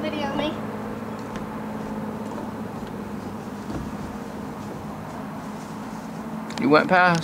Don't video me. You went past.